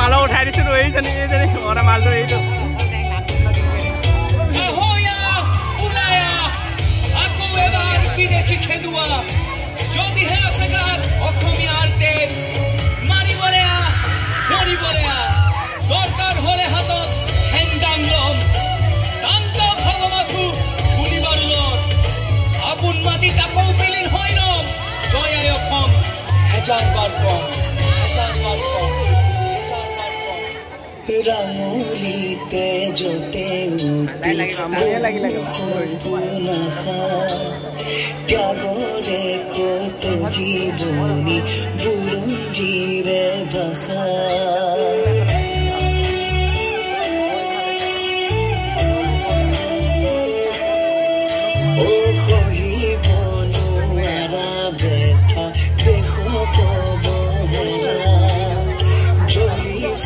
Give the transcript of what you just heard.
মালো উঠাই দিছিলো এইজনী এইজনী ভগতৰ মালটো এইটো আকৌ এবাৰ বিদেশী খেদোৱা যদিহে আছে গাত অসমীয়াৰ তেজ চারবার কম চারবার কম রাঙুলিতে জোতে কাগরে কত জীবনী বুড়ো জিরে